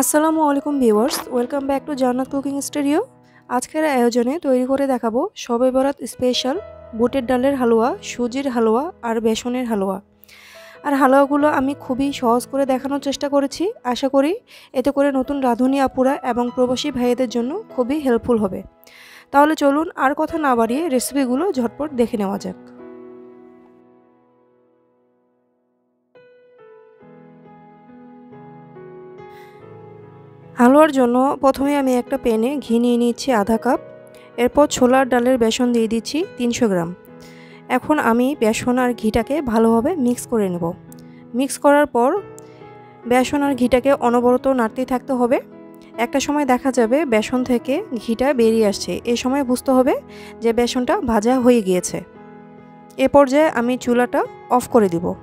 আসসালামু আলাইকুম viewers, welcome back to Jannat cooking studio. আজকের আয়োজনে তৈরি করে দেখাবো সবে বরাত স্পেশাল বুটের ডালের হালুয়া, সুজির হালুয়া আর বেসনের হালুয়া। আর হালুয়াগুলো আমি খুবই সহজ করে দেখানোর চেষ্টা করেছি। আশা করি এতে করে নতুন রাঁধুনি আপুরা এবং প্রবাসী ভাইয়েদের জন্য খুবই হেল্পফুল হবে। তাহলে চলুন আর কথা না বাড়িয়ে রেসিপিগুলো ঝটপট দেখে নেওয়া যাক। হালুয়ার জন্য প্রথমে আমি একটা প্যানে ঘি নিয়ে নিচ্ছি আধা কাপ। এরপর ছোলার ডালের বেসন দিয়ে দিচ্ছি তিনশো গ্রাম। এখন আমি বেসন আর ঘিটাকে ভালোভাবে মিক্স করে নেব। মিক্স করার পর বেসন আর ঘিটাকে অনবরত নাড়তেই থাকতে হবে। একটা সময় দেখা যাবে বেসন থেকে ঘিটা বেরিয়ে আসছে। এ সময় বুঝতে হবে যে বেসনটা ভাজা হয়ে গিয়েছে। এ পর্যায়ে আমি চুলাটা অফ করে দিব।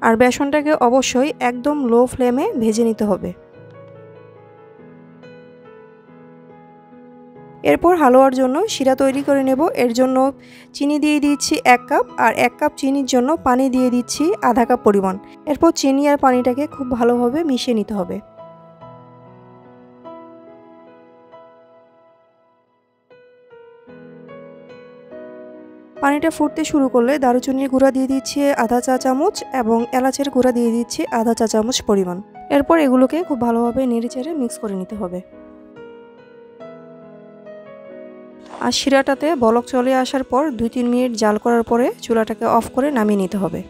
আর বেসনটাকে অবশ্যই একদম লো ফ্লেমে ভেজে নিতে হবে। এরপর হালুয়ার জন্য শিরা তৈরি করে নেব। এর জন্য চিনি দিয়ে দিচ্ছি এক কাপ আর এক কাপ চিনির জন্য পানি দিয়ে দিচ্ছি আধা কাপ পরিমাণ। এরপর চিনি আর পানিটাকে খুব ভালোভাবে মিশিয়ে নিতে হবে। পানিটা ফুটতে শুরু করলে দারুচিনির গুঁড়া দিয়ে দিচ্ছি আধা চা চামচ এবং এলাচের গুঁড়া দিয়ে দিচ্ছি আধা চা চামচ পরিমাণ। এরপর এগুলোকে খুব ভালোভাবে নেড়ে চেড়ে মিক্স করে নিতে হবে। আর শিরাটাতে বলক চলে আসার পর দুই তিন মিনিট জাল করার পরে চুলাটাকে অফ করে নামিয়ে নিতে হবে।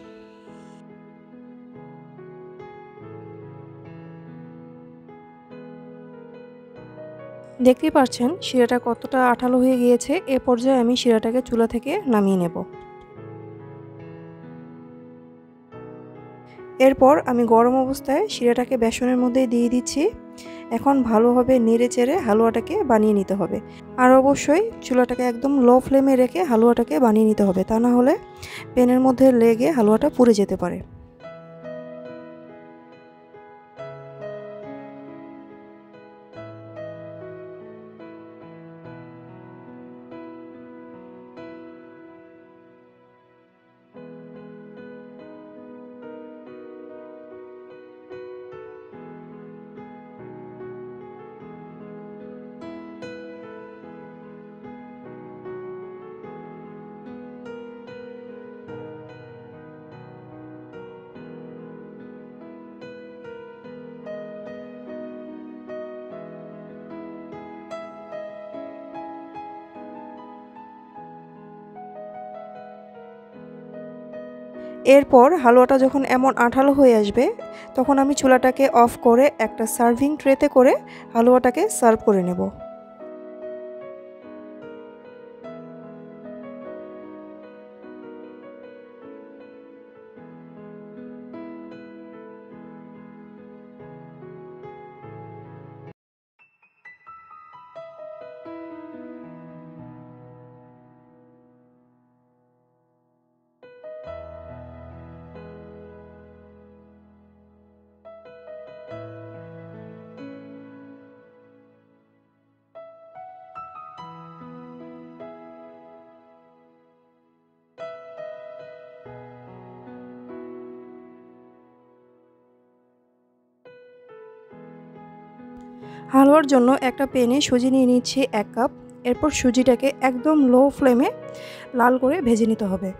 দেখতেই পাচ্ছেন শিরাটা কতটা আঠালো হয়ে গিয়েছে, এ পর্যায়ে আমি শিরাটাকে চুলা থেকে নামিয়ে নেব। এরপর আমি গরম অবস্থায় শিরাটাকে বেসনের মধ্যে দিয়ে দিচ্ছি। এখন ভালোভাবে নেড়ে চেড়ে হালুয়াটাকে বানিয়ে নিতে হবে। আর অবশ্যই চুলাটাকে একদম লো ফ্লেমে রেখে হালুয়াটাকে বানিয়ে নিতে হবে। তা না হলে পেনের মধ্যে লেগে হালুয়াটা পুড়ে যেতে পারে। এরপর হালুয়াটা যখন এমন আঠালো হয়ে আসবে, তখন আমি চুলাটাকে অফ করে একটা সার্ভিং ট্রেতে করে হালুয়াটাকে সার্ভ করে নেব। হালুয়ার জন্য একটা প্যানে সুজি নিয়ে নিচ্ছি এক কাপ। এরপর সুজিটাকে একদম লো ফ্লেমে লাল করে ভেজে নিতে হবে।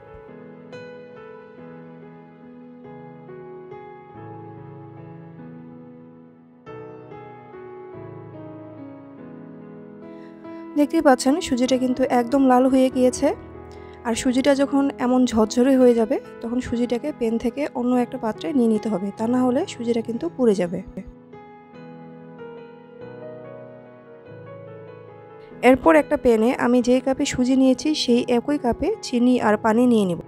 দেখতেই পাচ্ছেন, সুজিটা কিন্তু একদম লাল হয়ে গিয়েছে। আর সুজিটা যখন এমন ঝরঝরে হয়ে যাবে, তখন সুজিটাকে পেন থেকে অন্য একটা পাত্রে নিয়ে নিতে হবে। তা না হলে সুজিটা কিন্তু পুড়ে যাবে। এরপর একটা প্যানে আমি যেই কাপে সুজি নিয়েছি, সেই একই কাপে চিনি আর পানি নিয়ে নেব।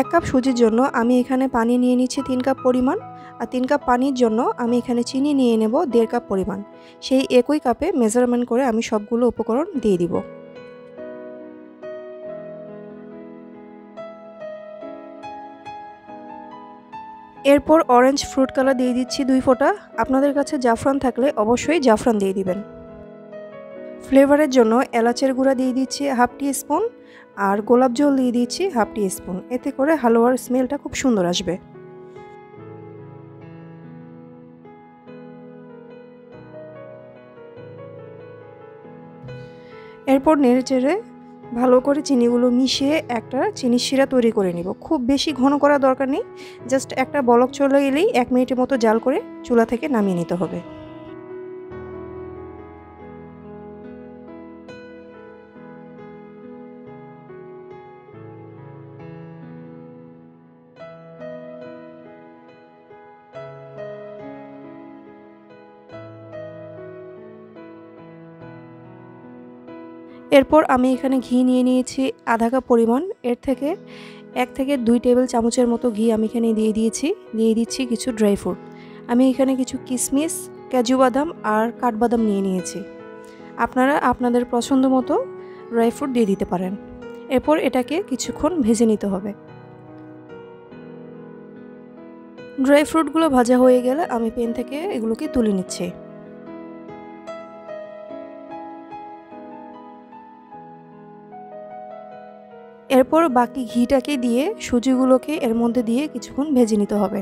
এক কাপ সুজির জন্য আমি এখানে পানি নিয়ে নিচ্ছি তিন কাপ পরিমাণ, আর তিন কাপ পানির জন্য আমি এখানে চিনি নিয়ে নেব দেড় কাপ পরিমাণ। সেই একই কাপে মেজারমেন্ট করে আমি সবগুলো উপকরণ দিয়ে দিব। এরপর অরেঞ্জ ফ্রুট কালার দিয়ে দিচ্ছি দুই ফোঁটা। আপনাদের কাছে জাফরান থাকলে অবশ্যই জাফরান দিয়ে দিবেন। ফ্লেভারের জন্য এলাচের গুঁড়া দিয়ে দিচ্ছি হাফ টি স্পুন আর গোলাপ জল দিয়ে দিচ্ছি হাফ টি স্পুন এতে করে হালুয়ার স্মেলটা খুব সুন্দর আসবে। এরপর নেড়ে চেড়ে ভালো করে চিনিগুলো মিশিয়ে একটা চিনির শিরা তৈরি করে নিব। খুব বেশি ঘন করা দরকার নেই জাস্ট একটা বলক চলে গেলেই এক মিনিটের মতো জাল করে চুলা থেকে নামিয়ে নিতে হবে। এরপর আমি এখানে ঘি নিয়ে নিয়েছি আধা কাপ পরিমাণ। এর থেকে এক থেকে দুই টেবিল চামচের মতো ঘি আমি এখানে দিয়ে দিয়েছি। দিয়ে দিচ্ছি কিছু ড্রাই ফ্রুট। আমি এখানে কিছু কিশমিশ কাজু বাদাম আর কাঠবাদাম নিয়ে নিয়েছি। আপনারা আপনাদের পছন্দ মতো ড্রাই ফ্রুট দিয়ে দিতে পারেন। এরপর এটাকে কিছুক্ষণ ভেজে নিতে হবে। ড্রাই ফ্রুটগুলো ভাজা হয়ে গেলে আমি পেন থেকে এগুলোকে তুলে নিচ্ছি। এরপর বাকি ঘিটাকে দিয়ে সুজিগুলোকে এর মধ্যে দিয়ে কিছুক্ষণ ভেজে নিতে হবে।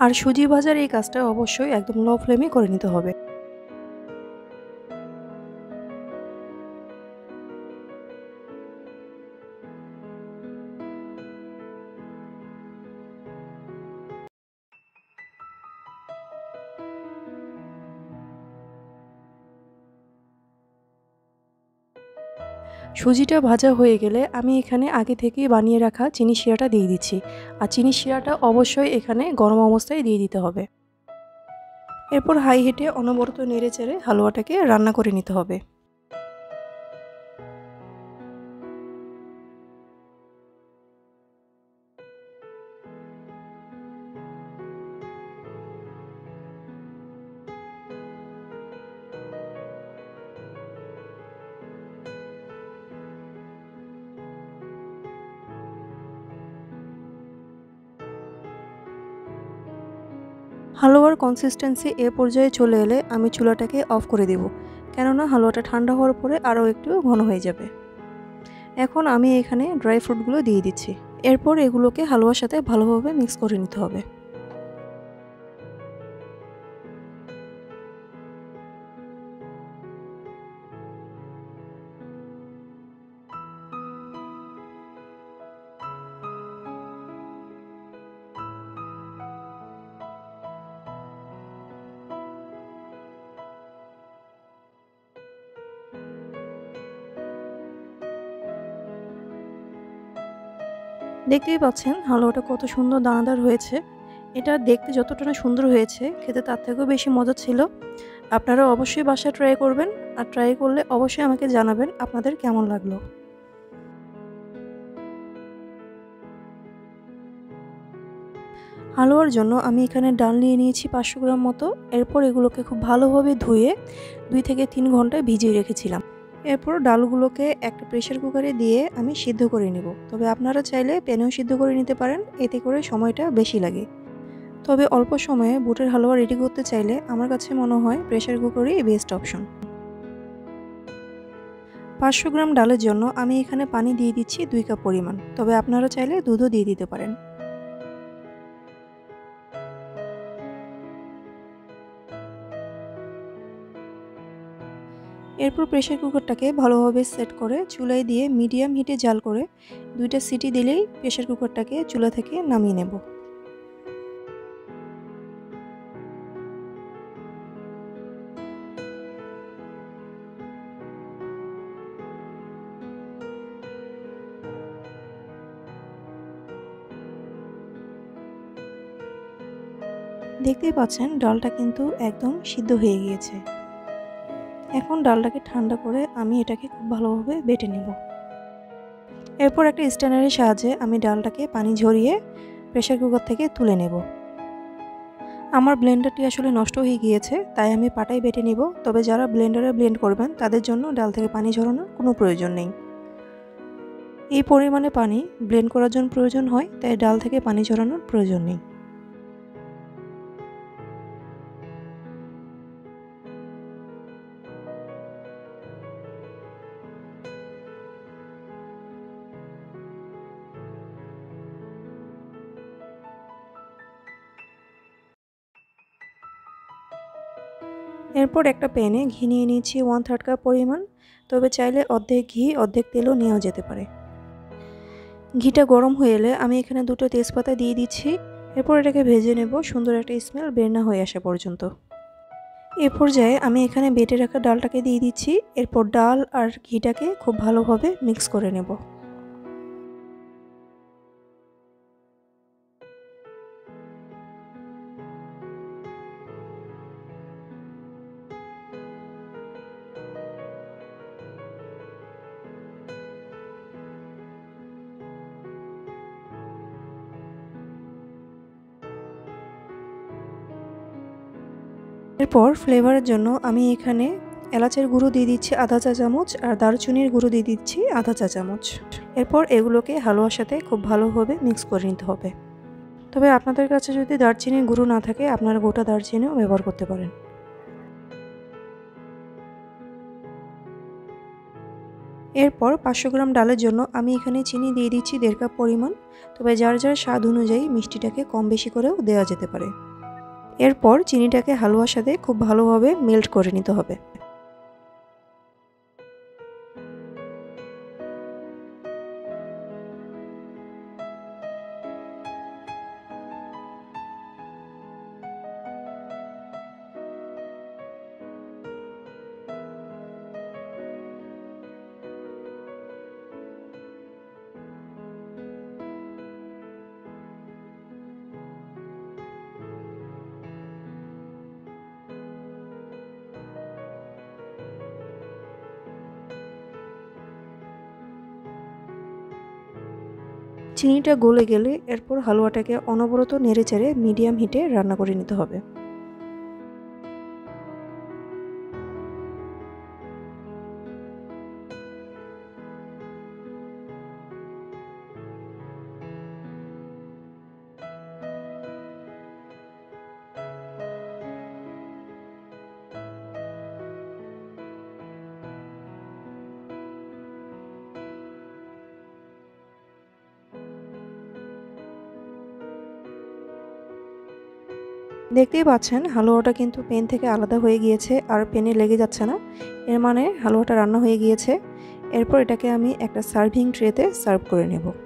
আর সুজি ভাজার এই কাজটা অবশ্যই একদম লো ফ্লেমে করে নিতে হবে। সুজিটা ভাজা হয়ে গেলে আমি এখানে আগে থেকেই বানিয়ে রাখা চিনি শিরাটা দিয়ে দিচ্ছি। আর চিনি শিরাটা অবশ্যই এখানে গরম অবস্থায় দিয়ে দিতে হবে। এরপর হাই হিটে অনবরত নেড়ে চেড়ে হালুয়াটাকে রান্না করে নিতে হবে। হালুয়ার কনসিস্টেন্সি এ পর্যায়ে চলে এলে আমি চুলাটাকে অফ করে দেব, কেননা হালুয়াটা ঠান্ডা হওয়ার পরে আরও একটু ঘন হয়ে যাবে। এখন আমি এখানে ড্রাই ফ্রুটগুলো দিয়ে দিচ্ছি। এরপর এগুলোকে হালুয়ার সাথে ভালোভাবে মিক্স করে নিতে হবে। দেখতেই পাচ্ছেন হালুয়াটা কত সুন্দর দানাদার হয়েছে। এটা দেখতে যতটা না সুন্দর হয়েছে, খেতে তার থেকেও বেশি মজা ছিল। আপনারা অবশ্যই বাসায় ট্রাই করবেন আর ট্রাই করলে অবশ্যই আমাকে জানাবেন আপনাদের কেমন লাগল। হালুয়ার জন্য আমি এখানে ডাল নিয়ে নিয়েছি পাঁচশো গ্রাম মতো। এরপর এগুলোকে খুব ভালোভাবে ধুয়ে দুই থেকে তিন ঘন্টায় ভিজিয়ে রেখেছিলাম। এরপর ডালগুলোকে একটা প্রেশার কুকারে দিয়ে আমি সিদ্ধ করে নেব। তবে আপনারা চাইলে প্যানেও সিদ্ধ করে নিতে পারেন, এতে করে সময়টা বেশি লাগে। তবে অল্প সময়ে বুটের হালুয়া রেডি করতে চাইলে আমার কাছে মনে হয় প্রেশার কুকারই বেস্ট অপশন পাঁচশো গ্রাম ডালের জন্য আমি এখানে পানি দিয়ে দিচ্ছি দুই কাপ পরিমাণ। তবে আপনারা চাইলে দুধও দিয়ে দিতে পারেন। এরপর প্রেশার কুকারটাকে ভালোভাবে সেট করে চুলায় দিয়ে মিডিয়াম হিটে জাল করে দুইটা সিটি দিলেই প্রেশার কুকারটাকে চুলা থেকে নামিয়ে নেব। দেখতেই পাচ্ছেন, ডালটা কিন্তু একদম সিদ্ধ হয়ে গিয়েছে। এখন ডালটাকে ঠান্ডা করে আমি এটাকে খুব ভালোভাবে বেটে নেব। এরপর একটা স্ট্যান্ডারের সাহায্যে আমি ডালটাকে পানি ঝরিয়ে প্রেশার কুকার থেকে তুলে নেব। আমার ব্লেন্ডারটি আসলে নষ্ট হয়ে গিয়েছে, তাই আমি পাটাই বেটে নিব, তবে যারা ব্লেন্ডারে ব্লেন্ড করবেন, তাদের জন্য ডাল থেকে পানি ঝরানোর কোনো প্রয়োজন নেই। এই পরিমাণে পানি ব্লেন্ড করার জন্য প্রয়োজন হয়, তাই ডাল থেকে পানি ঝরানোর প্রয়োজন নেই। এরপর একটা প্যানে ঘি নিয়ে নিয়েছি ওয়ান থার্ড কাপ পরিমাণ। তবে চাইলে অর্ধেক ঘি, অর্ধেক তেলও নেওয়া যেতে পারে। ঘিটা গরম হয়ে এলে আমি এখানে দুটো তেজপাতা দিয়ে দিচ্ছি। এরপর এটাকে ভেজে নেব, সুন্দর একটা স্মেল বের না হয়ে আসা পর্যন্ত। এ পর্যায়ে আমি এখানে বেটে রাখা ডালটাকে দিয়ে দিচ্ছি। এরপর ডাল আর ঘিটাকে খুব ভালোভাবে মিক্স করে নেব। এরপর ফ্লেভারের জন্য আমি এখানে এলাচের গুঁড়ো দিয়ে দিচ্ছি আধা চা চামচ আর দারুচিনির গুঁড়ো দিয়ে দিচ্ছি আধা চা চামচ। এরপর এগুলোকে হালুয়ার সাথে খুব ভালোভাবে মিক্স করে নিতে হবে। তবে আপনাদের কাছে যদি দারচিনির গুঁড়ো না থাকে, আপনারা গোটা দারচিনিও ব্যবহার করতে পারেন। এরপর পাঁচশো গ্রাম ডালের জন্য আমি এখানে চিনি দিয়ে দিচ্ছি দেড় কাপ পরিমাণ। তবে যার যার স্বাদ অনুযায়ী মিষ্টিটাকে কম বেশি করেও দেওয়া যেতে পারে। এরপর চিনিটাকে হালুয়ার সাথে খুব ভালোভাবে মেল্ট করে নিতে হবে। চিনিটা গলে গেলে এরপর হালুয়াটাকে অনবরত নেড়ে চেড়ে মিডিয়াম হিটে রান্না করে নিতে হবে। দেখতেই পাচ্ছেন, হালুয়াটা কিন্তু পেন থেকে আলাদা হয়ে গিয়েছে আর পেনে লেগে যাচ্ছে না। এর মানে হালুয়াটা রান্না হয়ে গিয়েছে। এরপর এটাকে আমি একটা সার্ভিং ট্রেতে সার্ভ করে নেব।